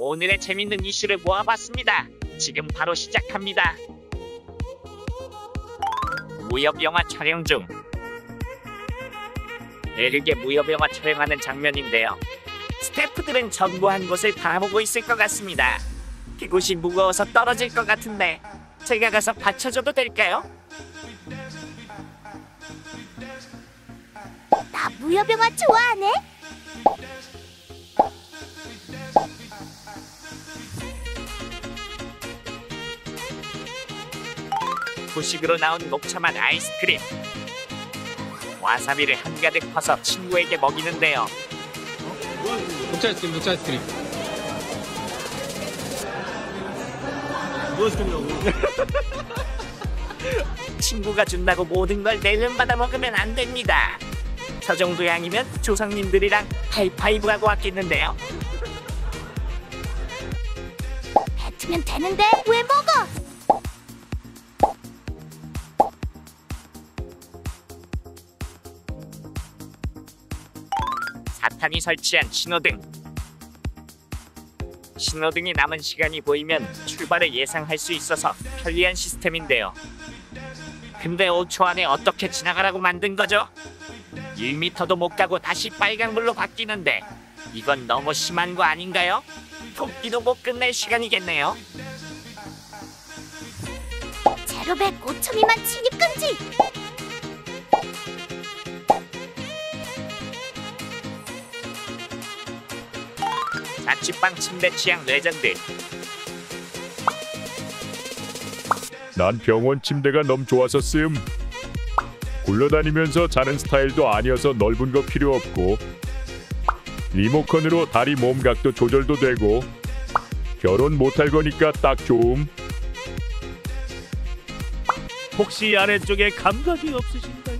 오늘의 재밌는 이슈를 모아봤습니다. 지금 바로 시작합니다. 무협 영화 촬영 중 에르게 무협 영화 촬영하는 장면인데요. 스태프들은 전부 한 곳을 바라보고 있을 것 같습니다. 그곳이 무거워서 떨어질 것 같은데 제가 가서 받쳐줘도 될까요? 나 무협 영화 좋아하네. 후식으로 나온 녹차맛 아이스크림 와사비를 한가득 퍼서 친구에게 먹이는데요. 녹차 아이스크림, 녹차 아이스크림. 뭐 시켰냐고? 친구가 준다고 모든 걸 내년마다 먹으면 안 됩니다. 저 정도 양이면 조상님들이랑 하이파이브하고 왔겠는데요. 뱉으면 되는데 왜 먹어? 사탄이 설치한 신호등. 신호등이 남은 시간이 보이면 출발을 예상할 수 있어서 편리한 시스템인데요. 근데 5초 안에 어떻게 지나가라고 만든 거죠? 1미터도 못 가고 다시 빨간불로 바뀌는데 이건 너무 심한 거 아닌가요? 토끼도 못 끝낼 시간이겠네요. 제로백 5초 미만 진입 금지. 자취방 침대 취향 레전드. 난 병원 침대가 너무 좋아서 씀. 굴러다니면서 자는 스타일도 아니어서 넓은 거 필요 없고 리모컨으로 다리 몸 각도 조절도 되고 결혼 못할 거니까 딱 좋음. 혹시 아래쪽에 감각이 없으신가요?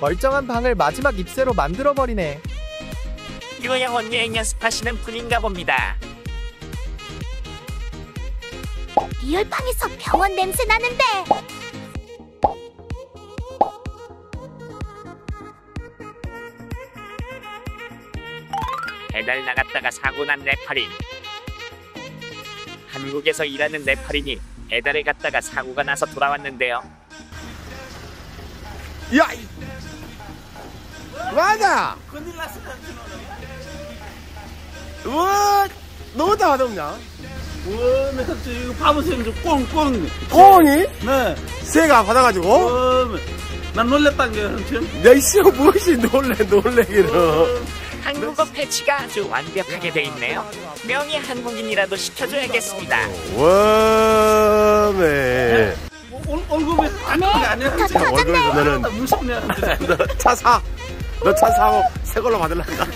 멀쩡한 방을 마지막 입새로 만들어버리네. 요양원 여행 연습하시는 분인가 봅니다. 리얼방에서 병원 냄새 나는데. 배달 나갔다가 사고 난 네팔인. 한국에서 일하는 네팔인이 배달에 갔다가 사고가 나서 돌아왔는데요. 야! 이- 맞 아! 와, 너무 다? 와, 나 갑자기 이거 파무생 좀 꽁꽁. 꽁이? 네. 새가 받아가지고? 와, 난 놀랬단 게 삼촌. 야, 이씨, 무엇이 놀래, 놀래기는. 한국어 패치가 아주 완벽하게 돼 있네요. 명예 한국인이라도 시켜줘야겠습니다. 얼굴에 아는 게 아니야. 다 삼촌. 얼굴 나 보면은 무섭네. 삼촌. 너차 사. 너 차 사고 새 걸로 받을란다.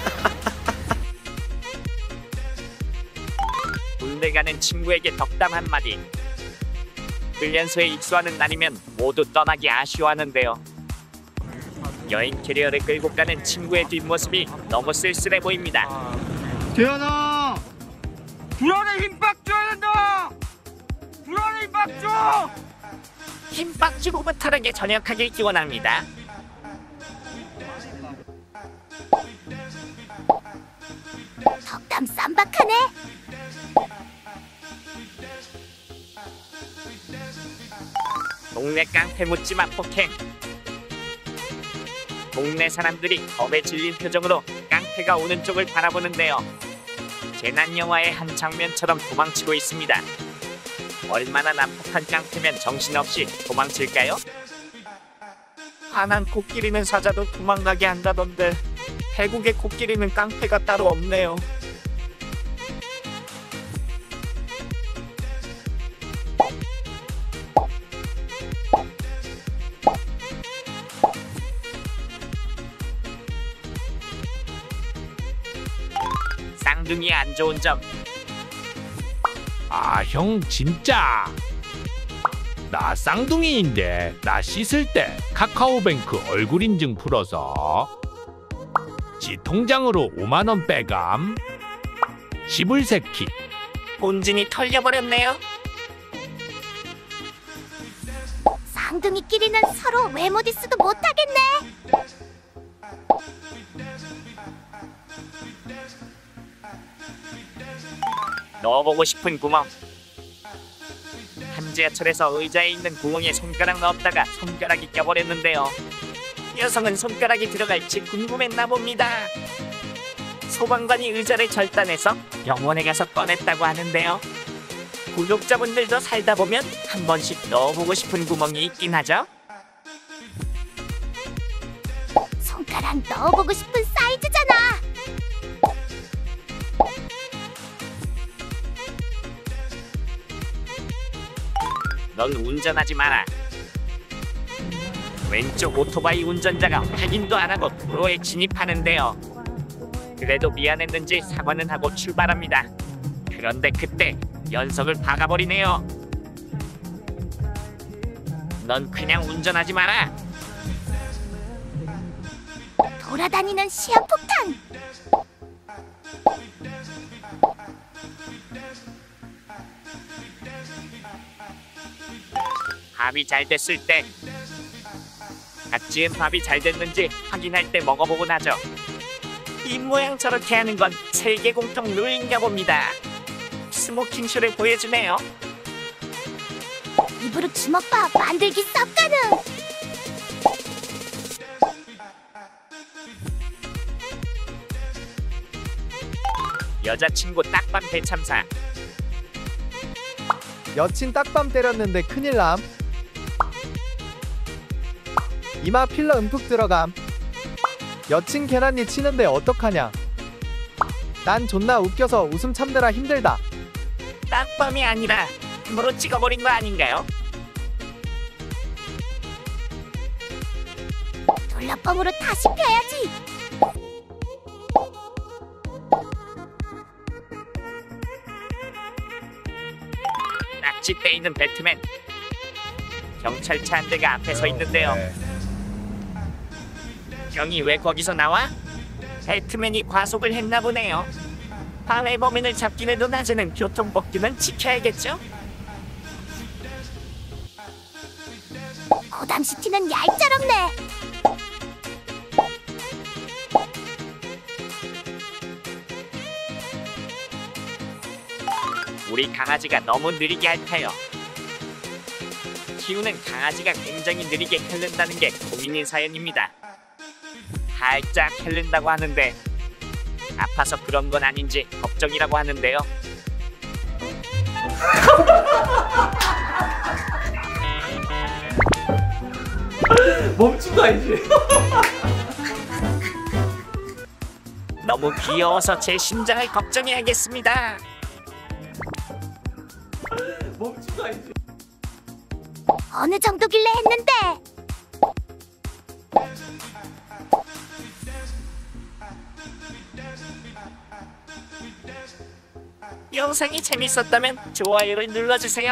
가는 친구에게 덕담 한마디. 훈련소에 입소하는 날이면 모두 떠나기 아쉬워하는데요. 여행 캐리어를 끌고 가는 친구의 뒷모습이 너무 쓸쓸해 보입니다. 대현아! 불안에 힘빡 줘야 된다! 불안에 힘빡 줘! 힘빡 주고 무탈하게 전역하길 기원합니다. 동네 깡패 묻지마 폭행. 동네 사람들이 겁에 질린 표정으로 깡패가 오는 쪽을 바라보는데요. 재난 영화의 한 장면처럼 도망치고 있습니다. 얼마나 난폭한 깡패면 정신없이 도망칠까요? 화난 코끼리는 사자도 도망가게 한다던데 태국의 코끼리는 깡패가 따로 없네요. 쌍둥이 안 좋은 점 아, 형 진짜. 나 쌍둥이인데 나 씻을 때 카카오뱅크 얼굴 인증 풀어서 지 통장으로 5만 원 빼감. 시불 새끼. 본진이 털려버렸네요. 쌍둥이끼리는 서로 외모 디스도 못하겠네. 넣어보고 싶은 구멍. 한 지하철에서 의자에 있는 구멍에 손가락 넣었다가 손가락이 껴버렸는데요. 여성은 손가락이 들어갈지 궁금했나 봅니다. 소방관이 의자를 절단해서 병원에 가서 꺼냈다고 하는데요. 구독자분들도 살다 보면 한 번씩 넣어보고 싶은 구멍이 있긴 하죠. 손가락 넣어보고 싶은 사이즈잖아. 넌 운전하지 마라. 왼쪽 오토바이 운전자가 확인도 안 하고 도로에 진입하는데요. 그래도 미안했는지 사과는 하고 출발합니다. 그런데 그때 연석을 박아버리네요. 넌 그냥 운전하지 마라. 돌아다니는 시한폭탄. 밥이 잘 됐을 때, 갓 지은 밥이 잘 됐는지 확인할 때 먹어보고 나죠. 입 모양 저렇게 하는 건 세계 공통 룰인가 봅니다. 스모킹쇼를 보여주네요. 입으로 주먹밥 만들기 쌉 가능. 여자친구 딱밤 대참사. 여친 딱밤 때렸는데 큰일 남 이마 필러 음푹 들어감 여친 개난니 치는데 어떡하냐 난 존나 웃겨서 웃음 참느라 힘들다 딱밤이 아니라 힘으로 찍어버린 거 아닌가요? 돌려뻥으로 다시 펴야지. 낙지 빼있는 배트맨. 경찰차 한 대가 앞에 서 있는데요. 형이 왜 거기서 나와? 배트맨이 과속을 했나 보네요. 밤에 범인을 잡긴 해도 낮에는 교통법규는 지켜야겠죠? 고담시티는 얄짤없네. 우리 강아지가 너무 느리게 핥아요. 키우는 강아지가 굉장히 느리게 핥는다는 게 고민인 사연입니다. 살짝 핥는다고 하는데 아파서 그런 건 아닌지 걱정이라고 하는데요. 멈춘 거 아니지? 너무 귀여워서 제 심장을 걱정해야겠습니다. 멈춘 거 아니지? 어느 정도길래 했는데. 영상이 재밌었다면 좋아요를 눌러주세요.